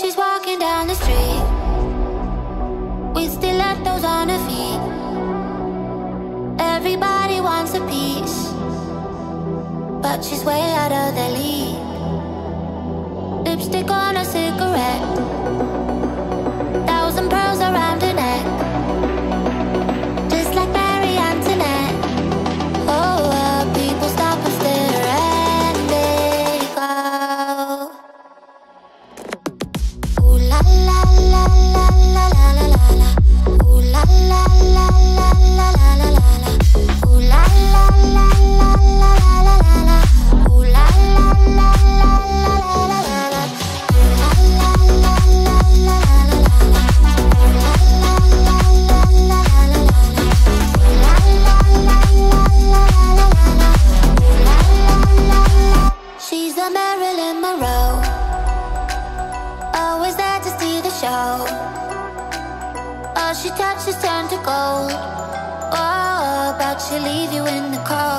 she's walking down the street, we still let those on her feet. Everybody wants a piece, but she's way out of their league. Lipstick on a cigarette. show. All she touches turn to gold. Oh, but she leave you in the cold.